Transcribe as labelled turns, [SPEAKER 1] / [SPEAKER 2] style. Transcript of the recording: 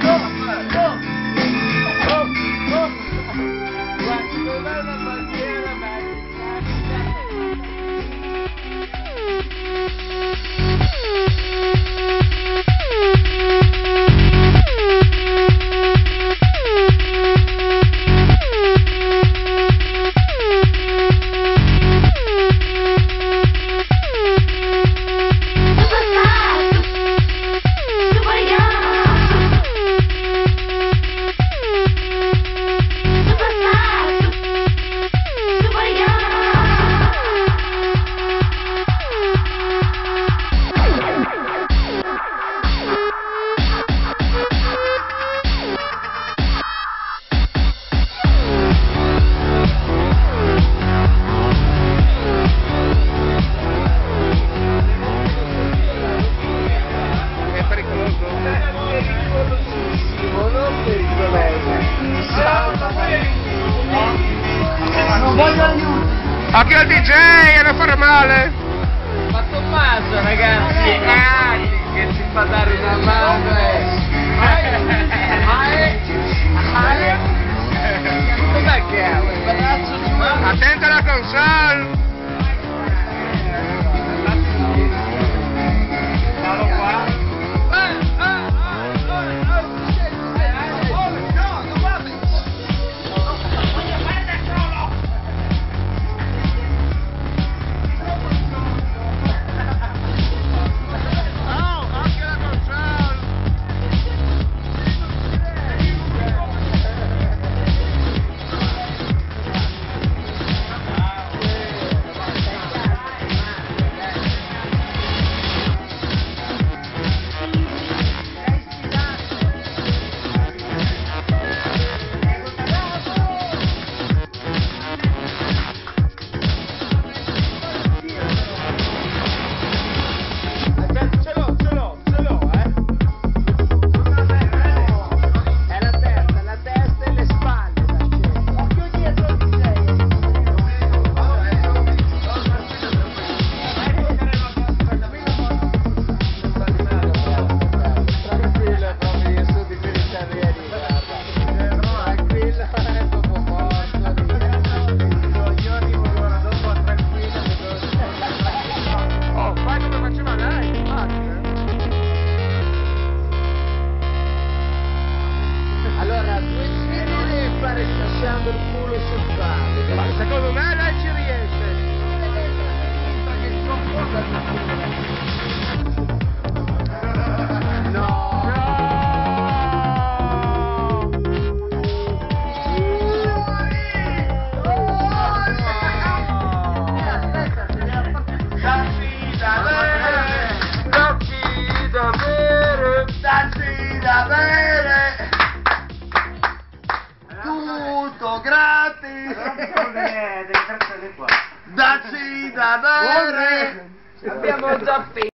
[SPEAKER 1] Go, go, go, go. voglio aiuto. Anche al DJ è da male.
[SPEAKER 2] Ma Tommaso ragazzi, ah, che ci fa dare una mano. Eh.
[SPEAKER 1] Attenta alla console!
[SPEAKER 2] Fare schiacciando il culo sul palo.
[SPEAKER 1] Ma secondo me lei ci
[SPEAKER 2] Dacci da bere. Abbiamo già finito.